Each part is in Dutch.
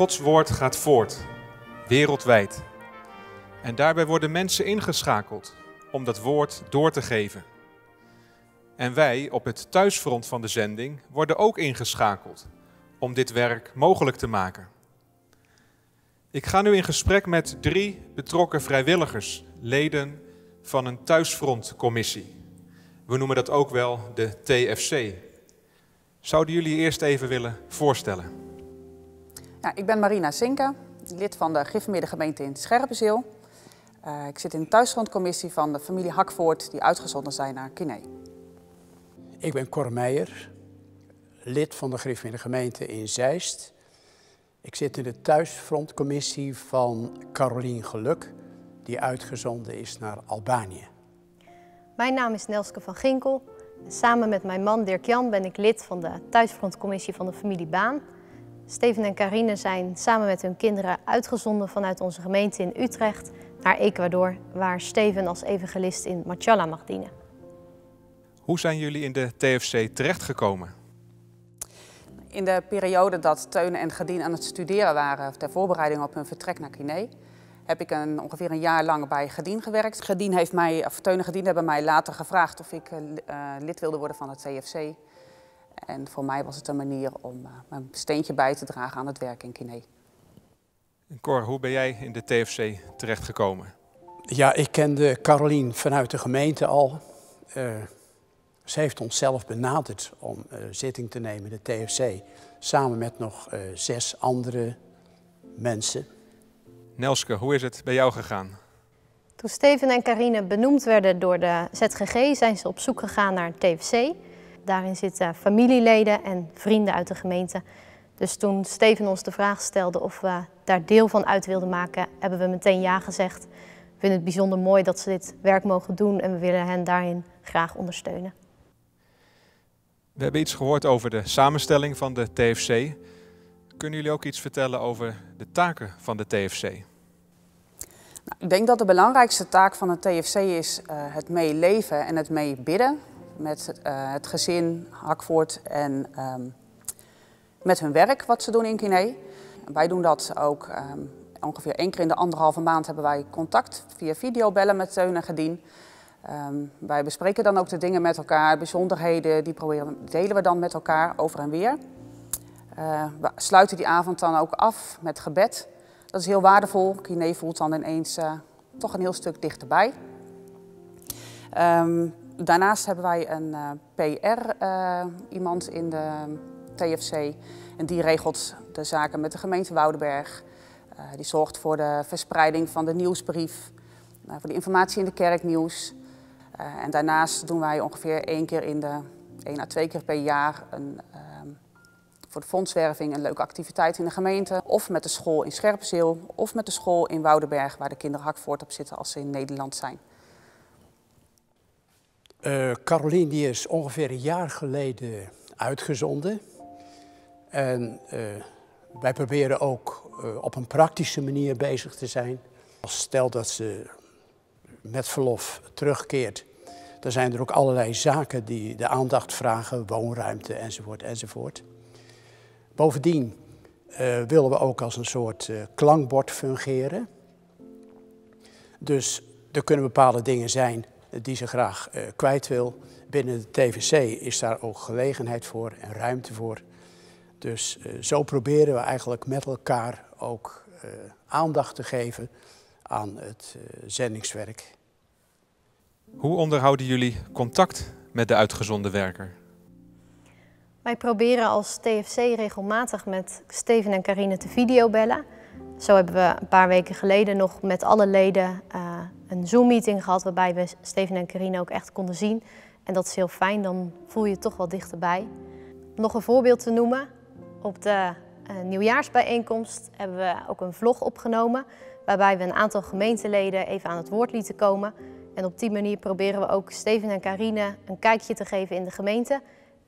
Gods woord gaat voort, wereldwijd. En daarbij worden mensen ingeschakeld om dat woord door te geven. En wij op het thuisfront van de zending worden ook ingeschakeld om dit werk mogelijk te maken. Ik ga nu in gesprek met drie betrokken vrijwilligers, leden van een thuisfrontcommissie. We noemen dat ook wel de TFC. Zouden jullie eerst even willen voorstellen? Ja, ik ben Marina Sinke, lid van de Gemeente in Scherpenzeel. Uh, ik zit in de thuisfrontcommissie van de familie Hakvoort die uitgezonden zijn naar Kiné. Ik ben Cor Meijer, lid van de Gemeente in Zeist. Ik zit in de thuisfrontcommissie van Carolien Geluk, die uitgezonden is naar Albanië. Mijn naam is Nelske van Ginkel. Samen met mijn man Dirk Jan ben ik lid van de thuisfrontcommissie van de familie Baan. Steven en Carine zijn samen met hun kinderen uitgezonden vanuit onze gemeente in Utrecht naar Ecuador, waar Steven als evangelist in Machala mag dienen. Hoe zijn jullie in de TFC terechtgekomen? In de periode dat Teun en Gedien aan het studeren waren ter voorbereiding op hun vertrek naar Guinea, heb ik een, ongeveer een jaar lang bij Gedien gewerkt. Gedien heeft mij, of Teun en Gedien hebben mij later gevraagd of ik uh, lid wilde worden van het TFC. En voor mij was het een manier om uh, mijn steentje bij te dragen aan het werk in Guinea. Cor, hoe ben jij in de TFC terechtgekomen? Ja, ik kende Carolien vanuit de gemeente al. Uh, ze heeft ons zelf benaderd om uh, zitting te nemen, de TFC, samen met nog uh, zes andere mensen. Nelske, hoe is het bij jou gegaan? Toen Steven en Carine benoemd werden door de ZGG, zijn ze op zoek gegaan naar een TFC. Daarin zitten familieleden en vrienden uit de gemeente. Dus toen Steven ons de vraag stelde of we daar deel van uit wilden maken, hebben we meteen ja gezegd. We vinden het bijzonder mooi dat ze dit werk mogen doen en we willen hen daarin graag ondersteunen. We hebben iets gehoord over de samenstelling van de TFC. Kunnen jullie ook iets vertellen over de taken van de TFC? Nou, ik denk dat de belangrijkste taak van de TFC is uh, het meeleven en het meebidden met het, uh, het gezin Hakvoort en um, met hun werk wat ze doen in Guinea. Wij doen dat ook um, ongeveer één keer in de anderhalve maand hebben wij contact via videobellen met Teun en Gedien. Um, wij bespreken dan ook de dingen met elkaar, bijzonderheden, die proberen, delen we dan met elkaar over en weer. Uh, we sluiten die avond dan ook af met gebed. Dat is heel waardevol. Kine voelt dan ineens uh, toch een heel stuk dichterbij. Daarnaast hebben wij een uh, PR, iemand in de TFC. En die regelt de zaken met de gemeente Woudenberg. die zorgt voor de verspreiding van de nieuwsbrief, voor de informatie in de kerknieuws. En daarnaast doen wij ongeveer één keer in de, één à twee keer per jaar een, uh, voor de fondswerving een leuke activiteit in de gemeente. Of met de school in Scherpenzeel of met de school in Woudenberg waar de kinderen hakvoort op zitten als ze in Nederland zijn. Uh, Carolien die is ongeveer een jaar geleden uitgezonden. En wij proberen ook op een praktische manier bezig te zijn. Stel dat ze met verlof terugkeert, dan zijn er ook allerlei zaken die de aandacht vragen, woonruimte enzovoort enzovoort. Bovendien willen we ook als een soort klankbord fungeren. Dus er kunnen bepaalde dingen zijn die ze graag uh, kwijt wil. Binnen de TVC is daar ook gelegenheid voor en ruimte voor. Dus zo proberen we eigenlijk met elkaar ook aandacht te geven aan het zendingswerk. Hoe onderhouden jullie contact met de uitgezonden werker? Wij proberen als TFC regelmatig met Steven en Carine te videobellen. Zo hebben we een paar weken geleden nog met alle leden uh, een Zoom-meeting gehad... waarbij we Steven en Carine ook echt konden zien. En dat is heel fijn, dan voel je je toch wel dichterbij. Nog een voorbeeld te noemen. Op de uh, nieuwjaarsbijeenkomst hebben we ook een vlog opgenomen... waarbij we een aantal gemeenteleden even aan het woord lieten komen... En op die manier proberen we ook Steven en Carine een kijkje te geven in de gemeente.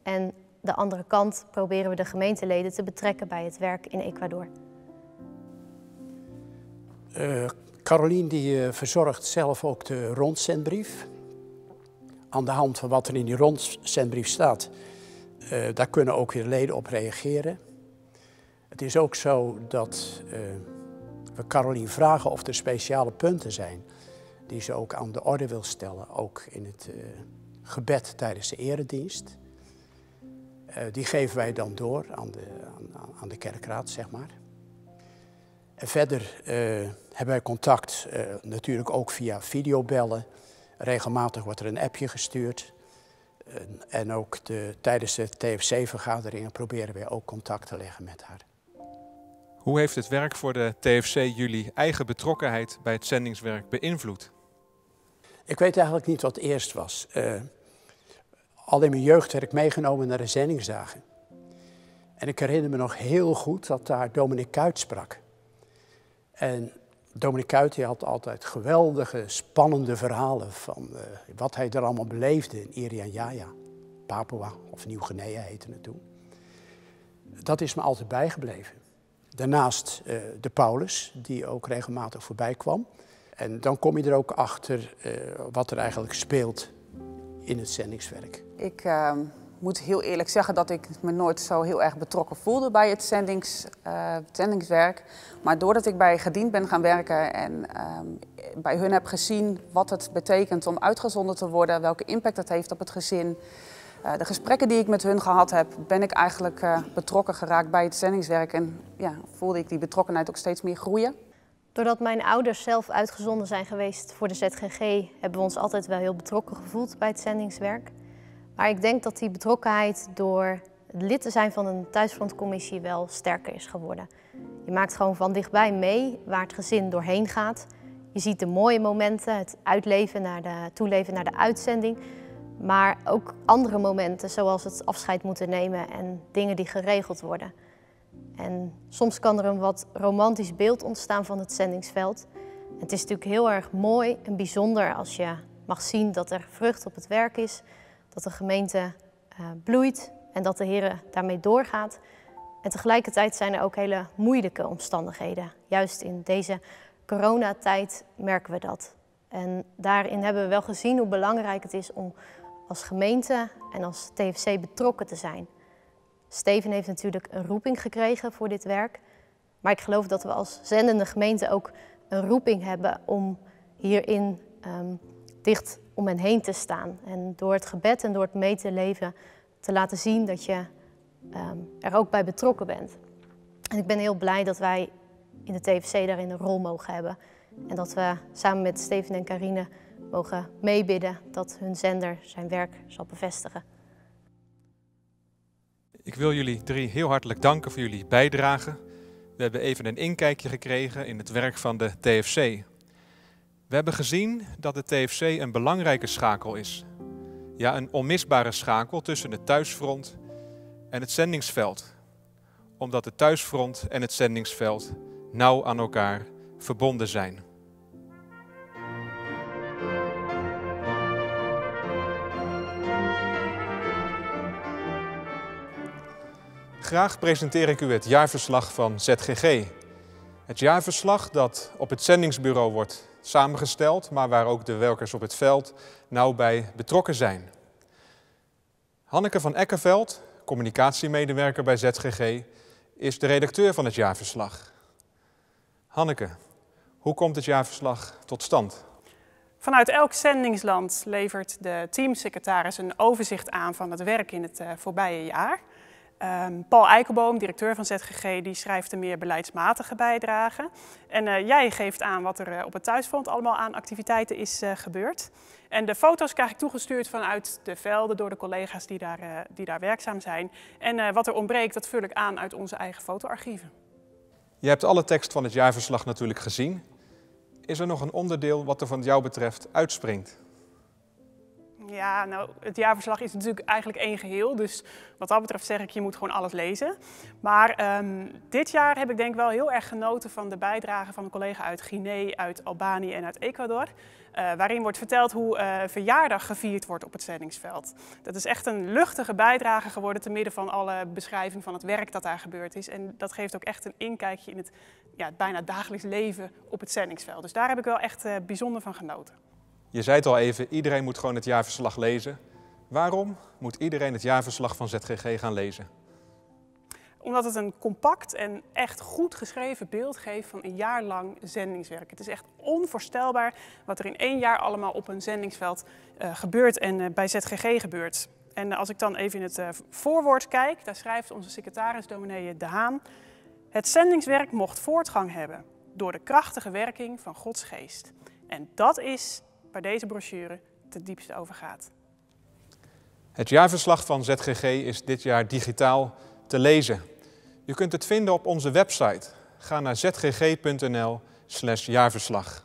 En de andere kant proberen we de gemeenteleden te betrekken bij het werk in Ecuador. Uh, Carolien die uh, verzorgt zelf ook de rondzendbrief. Aan de hand van wat er in die rondzendbrief staat, uh, daar kunnen ook weer leden op reageren. Het is ook zo dat uh, we Carolien vragen of er speciale punten zijn die ze ook aan de orde wil stellen, ook in het gebed tijdens de eredienst. Die geven wij dan door aan de, aan, aan de kerkraad, zeg maar. En verder hebben wij contact natuurlijk ook via videobellen. Regelmatig wordt er een appje gestuurd. En ook de, tijdens de TFC-vergaderingen proberen we ook contact te leggen met haar. Hoe heeft het werk voor de TFC jullie eigen betrokkenheid bij het zendingswerk beïnvloed? Ik weet eigenlijk niet wat eerst was. Uh, al in mijn jeugd werd ik meegenomen naar de zendingsdagen. En ik herinner me nog heel goed dat daar Dominic Kuit sprak. En Dominic die had altijd geweldige, spannende verhalen van uh, wat hij er allemaal beleefde in Irian Papua of Nieuw-Guinea heette het toen. Dat is me altijd bijgebleven. Daarnaast uh, de Paulus, die ook regelmatig voorbij kwam. En dan kom je er ook achter uh, wat er eigenlijk speelt in het zendingswerk. Ik uh, moet heel eerlijk zeggen dat ik me nooit zo heel erg betrokken voelde bij het zendings, uh, zendingswerk. Maar doordat ik bij Gediend ben gaan werken en ehm, bij hun heb gezien wat het betekent om uitgezonden te worden, welke impact het heeft op het gezin, uh, de gesprekken die ik met hun gehad heb, ben ik eigenlijk uh, betrokken geraakt bij het zendingswerk. En ja, voelde ik die betrokkenheid ook steeds meer groeien. Doordat mijn ouders zelf uitgezonden zijn geweest voor de ZGG, hebben we ons altijd wel heel betrokken gevoeld bij het zendingswerk. Maar ik denk dat die betrokkenheid door lid te zijn van een thuisfrontcommissie wel sterker is geworden. Je maakt gewoon van dichtbij mee waar het gezin doorheen gaat. Je ziet de mooie momenten, het uitleven naar de, toeleven naar de uitzending. Maar ook andere momenten, zoals het afscheid moeten nemen en dingen die geregeld worden. En soms kan er een wat romantisch beeld ontstaan van het zendingsveld. Het is natuurlijk heel erg mooi en bijzonder als je mag zien dat er vrucht op het werk is, dat de gemeente uh, bloeit en dat de Heer daarmee doorgaat. En tegelijkertijd zijn er ook hele moeilijke omstandigheden. Juist in deze coronatijd merken we dat. En daarin hebben we wel gezien hoe belangrijk het is om als gemeente en als TFC betrokken te zijn. Steven heeft natuurlijk een roeping gekregen voor dit werk. Maar ik geloof dat we als zendende gemeente ook een roeping hebben om hierin um, dicht om hen heen te staan. En door het gebed en door het mee te leven te laten zien dat je um, er ook bij betrokken bent. En ik ben heel blij dat wij in de TFC daarin een rol mogen hebben. En dat we samen met Steven en Carine mogen meebidden dat hun zender zijn werk zal bevestigen. Ik wil jullie drie heel hartelijk danken voor jullie bijdrage. We hebben even een inkijkje gekregen in het werk van de TFC. We hebben gezien dat de TFC een belangrijke schakel is. Ja, een onmisbare schakel tussen het thuisfront en het zendingsveld. Omdat het thuisfront en het zendingsveld nauw aan elkaar verbonden zijn. Graag presenteer ik u het jaarverslag van ZGG. Het jaarverslag dat op het zendingsbureau wordt samengesteld, maar waar ook de werkers op het veld nauw bij betrokken zijn. Hanneke van Ekkerveld, communicatiemedewerker bij ZGG, is de redacteur van het jaarverslag. Hanneke, hoe komt het jaarverslag tot stand? Vanuit elk zendingsland levert de teamsecretaris een overzicht aan van het werk in het uh, voorbije jaar. Um, Paul Eikelboom, directeur van ZGG, die schrijft een meer beleidsmatige bijdrage. En uh, jij geeft aan wat er uh, op het thuisfront allemaal aan activiteiten is uh, gebeurd. En de foto's krijg ik toegestuurd vanuit de velden door de collega's die daar, die daar werkzaam zijn. En wat er ontbreekt, dat vul ik aan uit onze eigen fotoarchieven. Je hebt alle tekst van het jaarverslag natuurlijk gezien. Is er nog een onderdeel wat er van jou betreft uitspringt? Ja, nou, het jaarverslag is natuurlijk eigenlijk één geheel. Dus wat dat betreft zeg ik, je moet gewoon alles lezen. Maar um, dit jaar heb ik denk wel heel erg genoten van de bijdrage van een collega uit Guinea, uit Albanië en uit Ecuador. Uh, waarin wordt verteld hoe uh, verjaardag gevierd wordt op het zendingsveld. Dat is echt een luchtige bijdrage geworden te midden van alle beschrijving van het werk dat daar gebeurd is. En dat geeft ook echt een inkijkje in het, ja, bijna dagelijks leven op het zendingsveld. Dus daar heb ik wel echt uh, bijzonder van genoten. Je zei het al even, iedereen moet gewoon het jaarverslag lezen. Waarom moet iedereen het jaarverslag van ZGG gaan lezen? Omdat het een compact en echt goed geschreven beeld geeft van een jaar lang zendingswerk. Het is echt onvoorstelbaar wat er in één jaar allemaal op een zendingsveld uh, gebeurt en uh, bij ZGG gebeurt. En uh, als ik dan even in het voorwoord kijk, daar schrijft onze secretaris dominee De Haan... Het zendingswerk mocht voortgang hebben door de krachtige werking van Gods geest. En dat is waar deze brochure het diepste over gaat. Het jaarverslag van ZGG is dit jaar digitaal te lezen. U kunt het vinden op onze website. Ga naar zgg.nl/jaarverslag.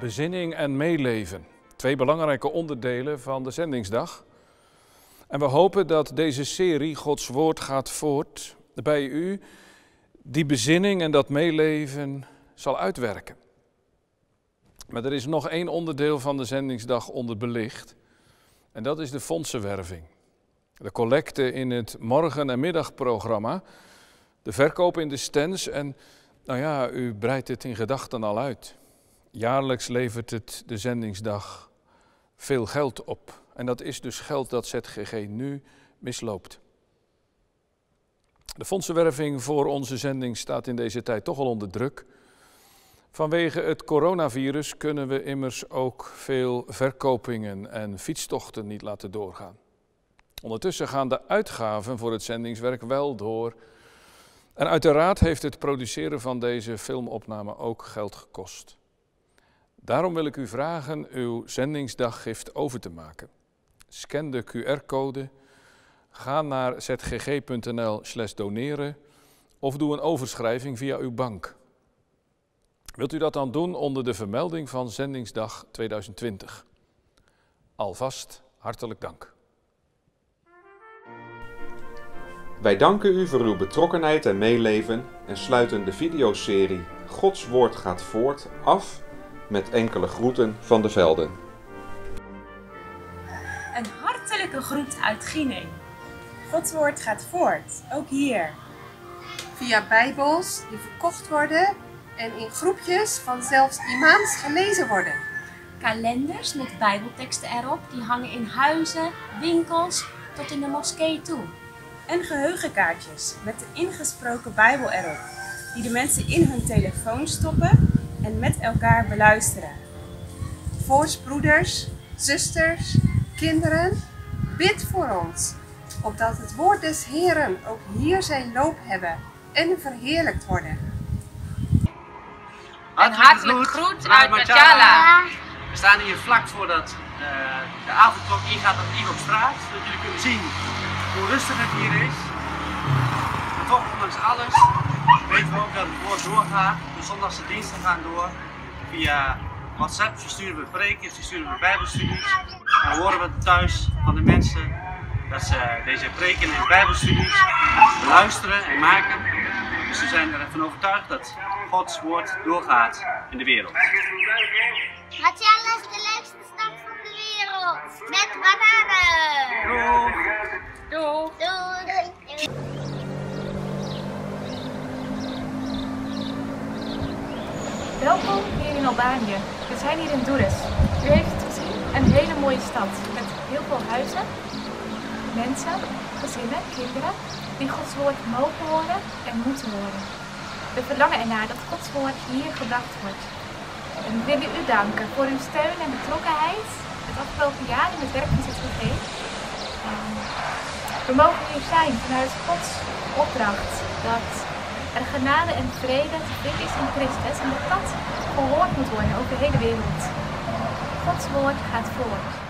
Bezinning en meeleven. Twee belangrijke onderdelen van de zendingsdag. En we hopen dat deze serie Gods Woord gaat voort bij u, die bezinning en dat meeleven zal uitwerken. Maar er is nog één onderdeel van de zendingsdag onderbelicht. En dat is de fondsenwerving. De collecte in het morgen- en middagprogramma. De verkoop in de stands. En nou ja, u breidt het in gedachten al uit. Jaarlijks levert het de zendingsdag veel geld op. En dat is dus geld dat ZGG nu misloopt. De fondsenwerving voor onze zending staat in deze tijd toch al onder druk. Vanwege het coronavirus kunnen we immers ook veel verkopingen en fietstochten niet laten doorgaan. Ondertussen gaan de uitgaven voor het zendingswerk wel door. En uiteraard heeft het produceren van deze filmopname ook geld gekost. Daarom wil ik u vragen uw zendingsdaggift over te maken. Scan de QR-code, ga naar zgg.nl/slash doneren of doe een overschrijving via uw bank. Wilt u dat dan doen onder de vermelding van Zendingsdag 2020? Alvast hartelijk dank. Wij danken u voor uw betrokkenheid en meeleven en sluiten de videoserie Gods Woord gaat voort af met enkele groeten van de velden. Hartelijke groet uit Guinea. Gods woord gaat voort, ook hier. Via bijbels die verkocht worden en in groepjes van zelfs imams gelezen worden. Kalenders met bijbelteksten erop die hangen in huizen, winkels tot in de moskee toe. En geheugenkaartjes met de ingesproken bijbel erop, die de mensen in hun telefoon stoppen en met elkaar beluisteren. Voorsbroeders, zusters, kinderen, bid voor ons, opdat het woord des Heren ook hier zijn loop hebben en verheerlijkt worden. Een hartelijk groet uit Machala. We staan hier vlak voordat uh, de avondklok ingaat op op straat, zodat jullie kunnen zien hoe rustig het hier is. Maar toch, ondanks alles, weten we ook dat het woord doorgaat. De zondagse diensten gaan door. Via WhatsApp versturen we preken, versturen we bijbelstudies. En horen we thuis van de mensen dat ze deze preken en bijbelstudies luisteren en maken. Dus we zijn ervan overtuigd dat Gods woord doorgaat in de wereld. Machala is de leukste stad van de wereld. Met bananen. Doeg. We zijn hier in Durrës. U heeft het gezien, een hele mooie stad met heel veel huizen, mensen, gezinnen, kinderen die Gods woord mogen horen en moeten horen. We verlangen ernaar dat Gods woord hier gebracht wordt. En we willen u danken voor uw steun en betrokkenheid het afgelopen jaar in het werk van ZGG. We mogen hier zijn vanuit Gods opdracht dat er genade en vrede vinden is in Christus en dat dat gehoord moet worden over de hele wereld. Gods woord gaat voort.